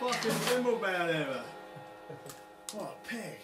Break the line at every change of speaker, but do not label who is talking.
Fucking thimble bad ever. What a pig.